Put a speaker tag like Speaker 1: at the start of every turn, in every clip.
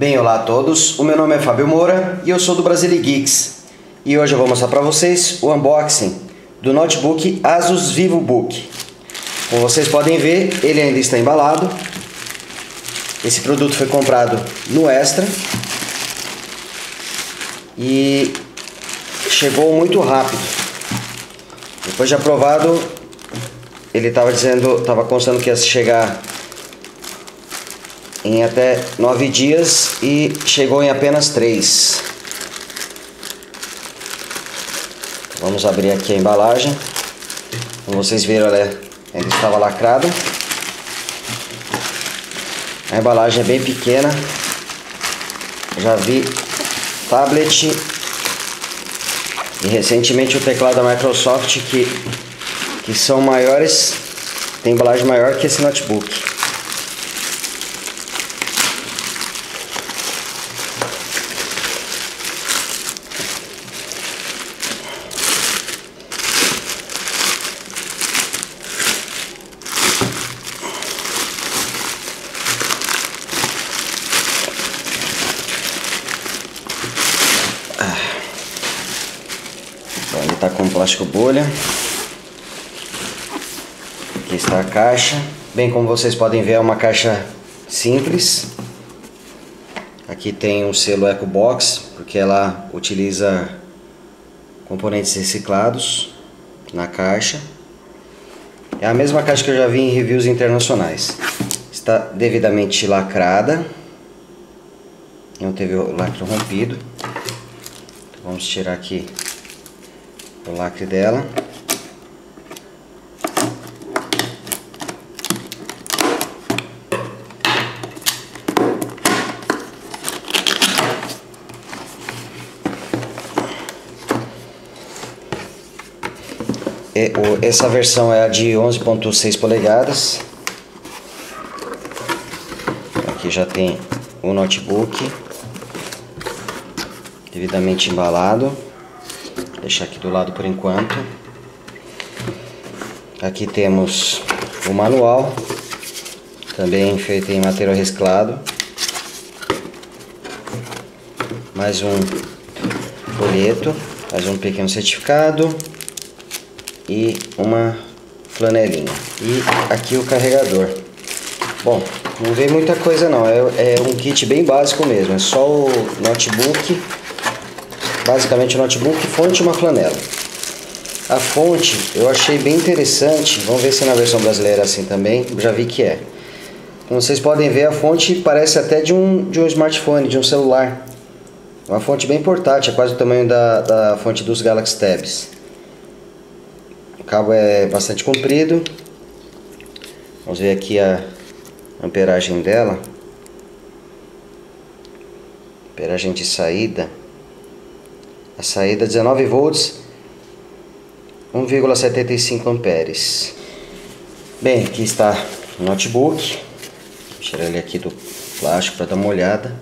Speaker 1: Bem, olá a todos. O meu nome é Fábio Moura e eu sou do Brasile Geeks. E hoje eu vou mostrar para vocês o unboxing do notebook Asus VivoBook. Como vocês podem ver, ele ainda está embalado. Esse produto foi comprado no Extra e chegou muito rápido. Depois de aprovado, ele estava dizendo, estava constando que ia chegar em até nove dias e chegou em apenas três. Vamos abrir aqui a embalagem. Como vocês viram, ela ainda estava lacrada. A embalagem é bem pequena. Já vi tablet e recentemente o teclado da Microsoft que, que são maiores, tem embalagem maior que esse notebook. Então ele está com plástico bolha. Aqui está a caixa. Bem, como vocês podem ver, é uma caixa simples. Aqui tem um selo EcoBox, porque ela utiliza componentes reciclados na caixa. É a mesma caixa que eu já vi em reviews internacionais. Está devidamente lacrada. Não teve o lacre rompido. Então, vamos tirar aqui o lacre dela. É, essa versão é a de 11.6 polegadas. Aqui já tem o notebook devidamente embalado. Deixar aqui do lado por enquanto. Aqui temos o manual, também feito em material reciclado. Mais um folheto, mais um pequeno certificado e uma flanelinha. E aqui o carregador. Bom, não vem muita coisa não, é, é um kit bem básico mesmo, é só o notebook, basicamente o notebook, fonte e uma flanela. A fonte eu achei bem interessante, vamos ver se na versão brasileira é assim também, já vi que é. Como vocês podem ver, a fonte parece até de um, de um smartphone, de um celular. Uma fonte bem portátil, é quase o tamanho da, da fonte dos Galaxy Tabs cabo é bastante comprido. Vamos ver aqui a amperagem dela. Amperagem de saída. A saída 19 volts, 1,75 amperes. Bem, aqui está o notebook. Vou tirar ele aqui do plástico para dar uma olhada.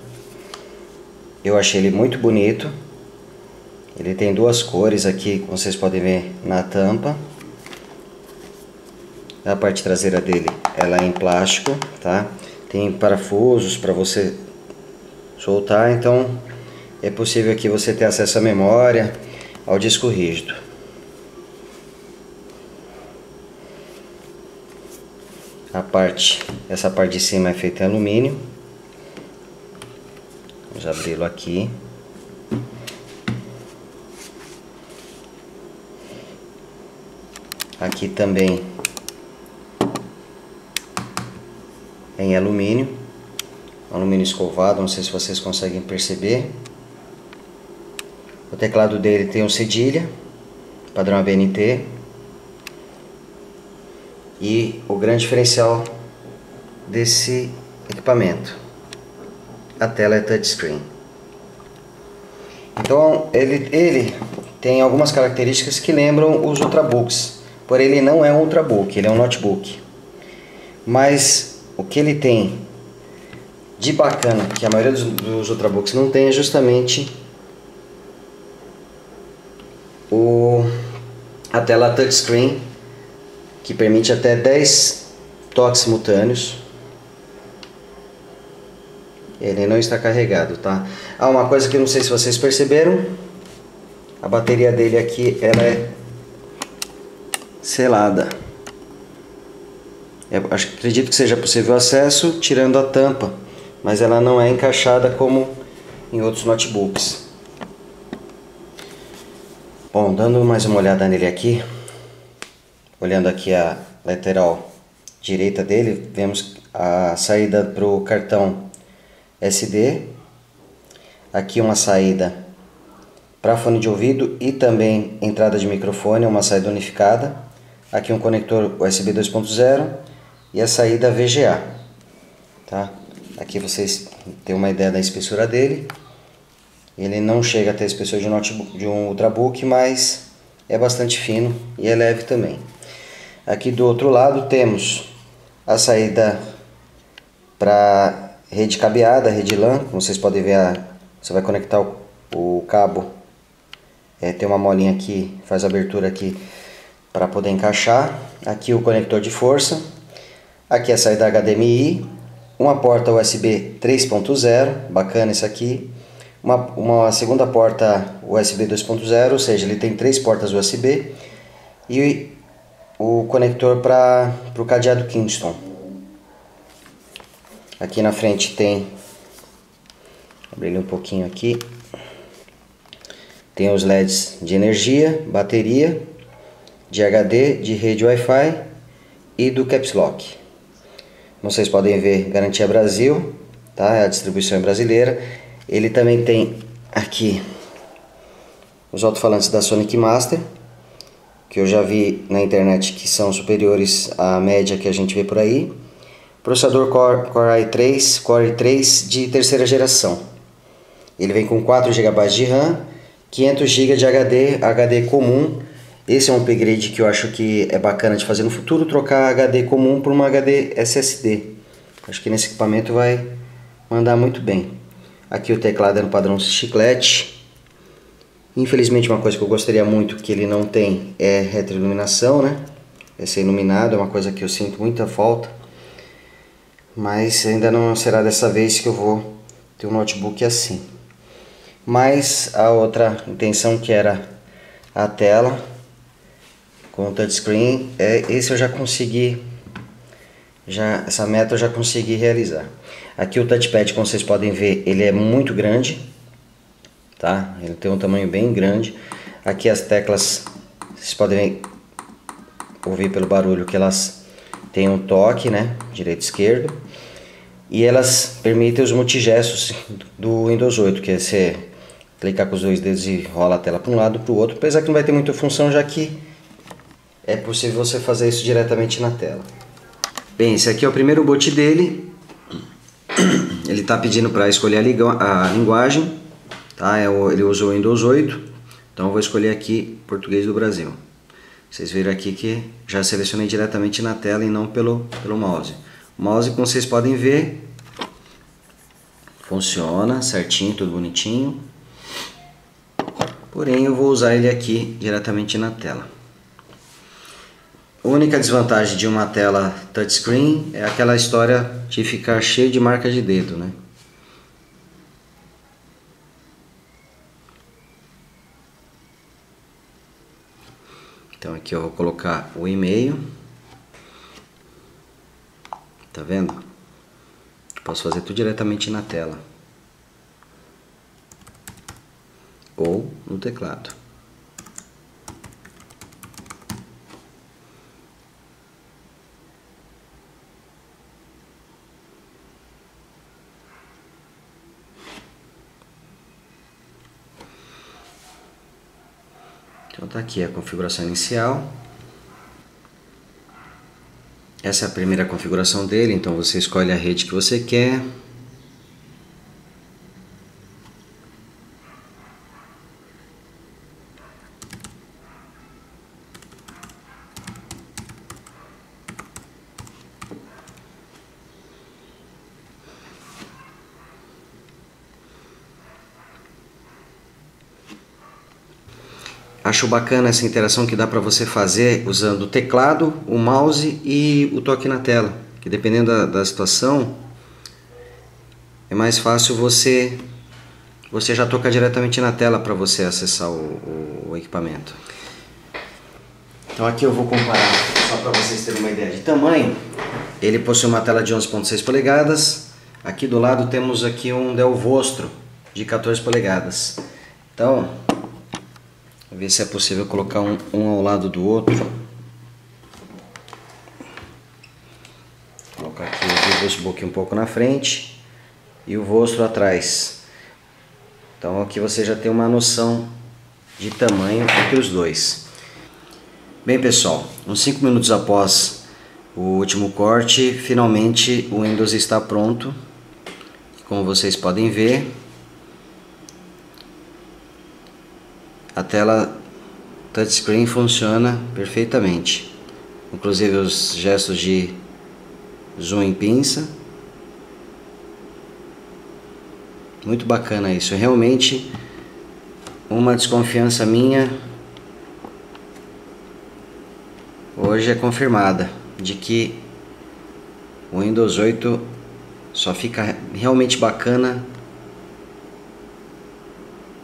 Speaker 1: Eu achei ele muito bonito. Ele tem duas cores aqui, como vocês podem ver na tampa. A parte traseira dele ela é em plástico, tá? Tem parafusos para você soltar, então é possível aqui você ter acesso à memória, ao disco rígido. A parte, essa parte de cima é feita em alumínio. Vamos abri-lo aqui. Aqui também em alumínio, alumínio escovado, não sei se vocês conseguem perceber. Teclado dele tem um cedilha, padrão ABNT. E o grande diferencial desse equipamento, a tela é touchscreen. Então ele, ele tem algumas características que lembram os Ultrabooks, porém ele não é um Ultrabook, ele é um notebook. Mas o que ele tem de bacana, que a maioria dos, dos Ultrabooks não tem, é justamente o, a tela touchscreen, que permite até 10 toques simultâneos. Ele não está carregado, tá? Ah, uma coisa que não sei se vocês perceberam. A bateria dele aqui, ela é selada. Eu acho, acredito que seja possível acesso tirando a tampa, mas ela não é encaixada como em outros notebooks. Bom, dando mais uma olhada nele aqui, olhando aqui a lateral direita dele, vemos a saída para o cartão SD, aqui uma saída para fone de ouvido e também entrada de microfone, uma saída unificada, aqui um conector USB 2.0 e a saída VGA, tá? Aqui vocês têm uma ideia da espessura dele, ele não chega a ter a espessura de um, notebook, de um ultrabook, mas é bastante fino e é leve também. Aqui do outro lado temos a saída para rede cabeada, rede LAN, como vocês podem ver, a, você vai conectar o, o cabo, é, tem uma molinha aqui, faz abertura aqui para poder encaixar, aqui o conector de força, aqui a saída HDMI, uma porta USB 3.0, bacana isso aqui, uma, uma segunda porta USB 2.0, ou seja, ele tem três portas USB, e o conector para o cadeado Kingston. Aqui na frente tem, abrir um pouquinho aqui, tem os LEDs de energia, bateria, de HD, de rede Wi-Fi e do Caps Lock. Como vocês podem ver, garantia Brasil, tá? A distribuição é brasileira. Ele também tem aqui os alto-falantes da Sonic Master, que eu já vi na internet que são superiores à média que a gente vê por aí. Processador Core, Core i3, Core i3 de terceira geração. Ele vem com 4 GB de RAM, 500 GB de HD, HD comum. Esse é um upgrade que eu acho que é bacana de fazer no futuro, trocar HD comum por uma HD SSD. Acho que nesse equipamento vai mandar muito bem. Aqui o teclado é no padrão chiclete. Infelizmente uma coisa que eu gostaria muito que ele não tem é retroiluminação, né? É ser iluminado, é uma coisa que eu sinto muita falta mas ainda não será dessa vez que eu vou ter um notebook assim. Mas a outra intenção que era a tela com touchscreen, é, esse eu já consegui, já essa meta eu já consegui realizar. Aqui o touchpad, como vocês podem ver, ele é muito grande, tá? Ele tem um tamanho bem grande. Aqui as teclas, vocês podem ouvir pelo barulho que elas têm um toque, né? Direito e esquerdo e elas permitem os multigestos do Windows 8, que é você clicar com os dois dedos e rola a tela para um lado para o outro, apesar que não vai ter muita função, já que é possível você fazer isso diretamente na tela. Bem, esse aqui é o primeiro boot dele. Ele está pedindo para escolher a, a, linguagem, tá? É ele usou o Windows 8, então eu vou escolher aqui português do Brasil. Vocês viram aqui que já selecionei diretamente na tela e não pelo, pelo mouse. O mouse, como vocês podem ver, funciona certinho, tudo bonitinho. Porém, eu vou usar ele aqui diretamente na tela. A única desvantagem de uma tela touchscreen é aquela história de ficar cheio de marca de dedo, né? Então aqui eu vou colocar o e-mail. Tá vendo? Posso fazer tudo diretamente na tela. Ou no teclado. Então tá aqui a configuração inicial. Essa é a primeira configuração dele, então você escolhe a rede que você quer. Acho bacana essa interação que dá para você fazer usando o teclado, o mouse e o toque na tela. Que dependendo da, da situação, é mais fácil você você já tocar diretamente na tela para você acessar o, o, o, equipamento. Então aqui eu vou comparar só para vocês terem uma ideia de tamanho. Ele possui uma tela de 11.6 polegadas. Aqui do lado temos aqui um Dell Vostro de 14 polegadas. Então, ver se é possível colocar um, um ao lado do outro. Colocar aqui o Vivosbook um pouco na frente e o Vostro atrás. Então aqui você já tem uma noção de tamanho entre os dois. Bem pessoal, uns 5 minutos após o último corte, finalmente o Windows está pronto. Como vocês podem ver, a tela touchscreen funciona perfeitamente. Inclusive os gestos de zoom em pinça. Muito bacana isso. Realmente uma desconfiança minha hoje é confirmada de que o Windows 8 só fica realmente bacana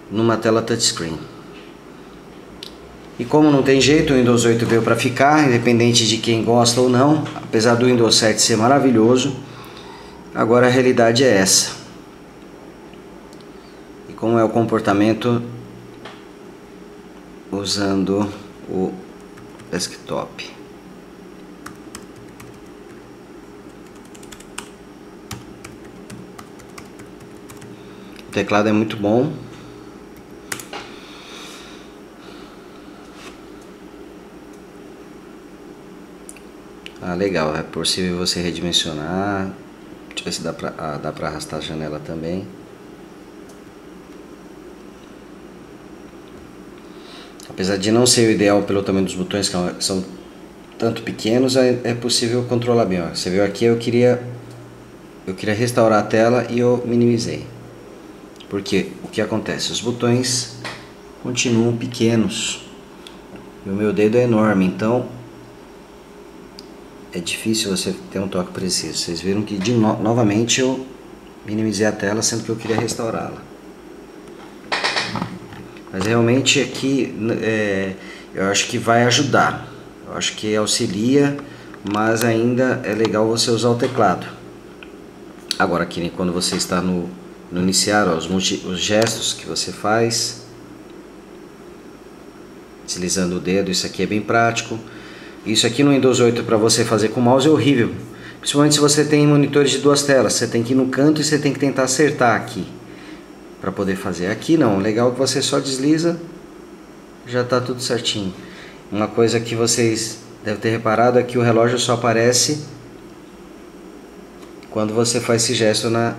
Speaker 1: numa tela touchscreen. E como não tem jeito, o Windows 8 veio para ficar, independente de quem gosta ou não, apesar do Windows 7 ser maravilhoso, agora a realidade é essa. E como é o comportamento usando o desktop. O teclado é muito bom, Ah, legal, é possível você redimensionar. Deixa eu ver se dá pra, ah, dá pra arrastar a janela também. Apesar de não ser o ideal pelo tamanho dos botões, que é são tanto pequenos, é, é possível controlar bem. Ó. Você viu aqui, eu queria, eu queria restaurar a tela e eu minimizei. Porque o que acontece? Os botões continuam pequenos. E o meu dedo é enorme, então é difícil você ter um toque preciso. Vocês viram que de no novamente eu minimizei a tela, sendo que eu queria restaurá-la. Mas realmente aqui é, eu acho que vai ajudar. Eu acho que auxilia, mas ainda é legal você usar o teclado. Agora aqui quando você está no, no iniciar, ó, os, multi, os gestos que você faz, deslizando o dedo, isso aqui é bem prático. Isso aqui no Windows 8 para você fazer com o mouse é horrível. Principalmente se você tem monitores de duas telas. Você tem que ir no canto e você tem que tentar acertar aqui. Para poder fazer. Aqui não. Legal que você só desliza. Já está tudo certinho. Uma coisa que vocês devem ter reparado é que o relógio só aparece quando você faz esse gesto na,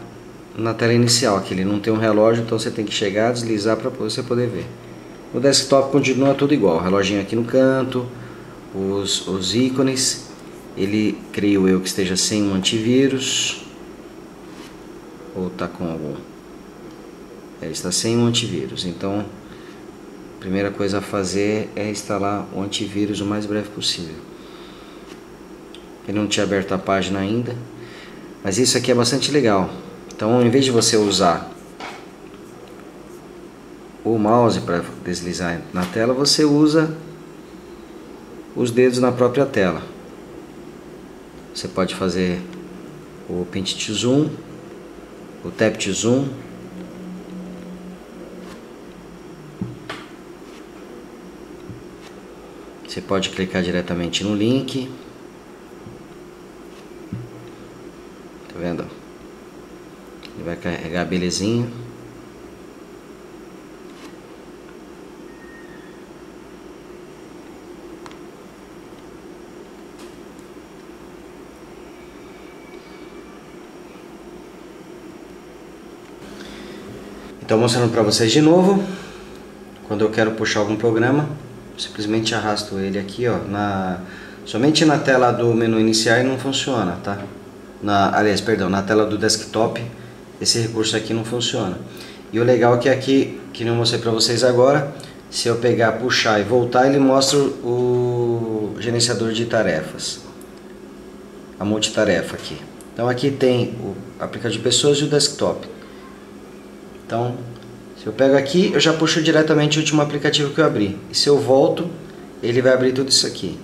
Speaker 1: na tela inicial. Aqui ele não tem um relógio, então você tem que chegar, deslizar para você poder ver. O desktop continua tudo igual. O reloginho aqui no canto os, os ícones. Ele, creio eu, que esteja sem um antivírus. Ou está com algum? Ele está sem um antivírus. Então, a primeira coisa a fazer é instalar o antivírus o mais breve possível. Ele não tinha aberto a página ainda. Mas isso aqui é bastante legal. Então, em vez de você usar o mouse para deslizar na tela, você usa os dedos na própria tela. Você pode fazer o to Zoom, o Tap Zoom. Você pode clicar diretamente no link. Tá vendo? Ele vai carregar belezinha. Então mostrando para vocês de novo, quando eu quero puxar algum programa, simplesmente arrasto ele aqui, ó, na somente na tela do menu iniciar e não funciona, tá? Na, aliás, perdão, na tela do desktop, esse recurso aqui não funciona. E o legal é que aqui, que eu mostrei para vocês agora, se eu pegar, puxar e voltar, ele mostra o gerenciador de tarefas. A multitarefa aqui. Então aqui tem o aplicativo de pessoas e o desktop. Então, se eu pego aqui, eu já puxo diretamente o último aplicativo que eu abri. E se eu volto, ele vai abrir tudo isso aqui.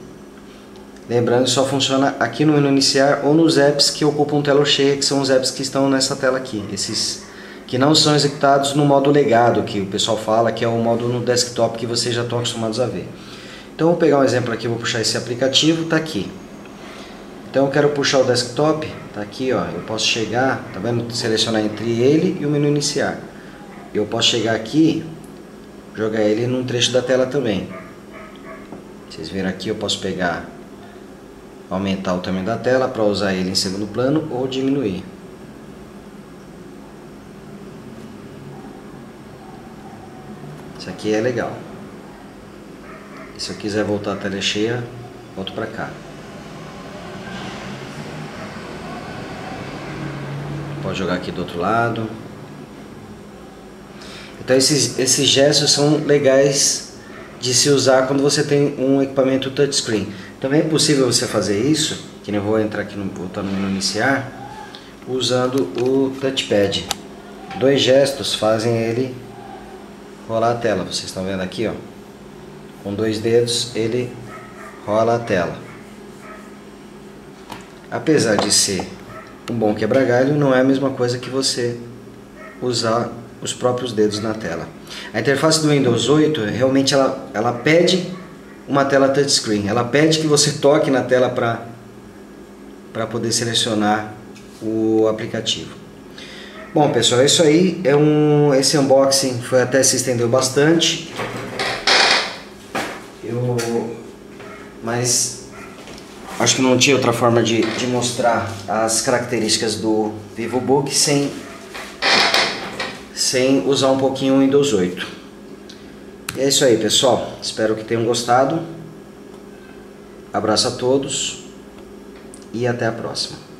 Speaker 1: Lembrando, só funciona aqui no menu iniciar ou nos apps que ocupam tela cheia, que são os apps que estão nessa tela aqui. Esses que não são executados no modo legado, que o pessoal fala que é o modo no desktop que vocês já estão acostumados a ver. Então, vou pegar um exemplo aqui, vou puxar esse aplicativo, está aqui. Então eu quero puxar o desktop, tá aqui ó, eu posso chegar, tá vendo? Selecionar entre ele e o menu iniciar. Eu posso chegar aqui, jogar ele num trecho da tela também. Vocês viram aqui, eu posso pegar, aumentar o tamanho da tela para usar ele em segundo plano ou diminuir. Isso aqui é legal. se eu quiser voltar a tela cheia, volto para cá. Pode jogar aqui do outro lado. Então esses, esses gestos são legais de se usar quando você tem um equipamento touchscreen. Também é possível você fazer isso, que eu vou entrar aqui no botão menu iniciar, usando o touchpad. Dois gestos fazem ele rolar a tela. Vocês estão vendo aqui, ó. Com dois dedos ele rola a tela. Apesar de ser um bom quebra-galho não é a mesma coisa que você usar os próprios dedos na tela. A interface do Windows 8 realmente ela, ela pede uma tela touchscreen. Ela pede que você toque na tela para poder selecionar o aplicativo. Bom pessoal, é isso aí. É um, esse unboxing foi até se estendeu bastante. Eu, mas acho que não tinha outra forma de, de mostrar as características do VivoBook sem, sem usar um pouquinho o Windows 8. E é isso aí pessoal, espero que tenham gostado. Abraço a todos e até a próxima.